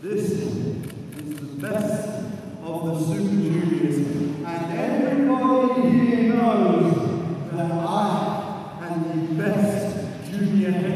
This is the best of the Super Juniors, and everybody here knows that I am the best junior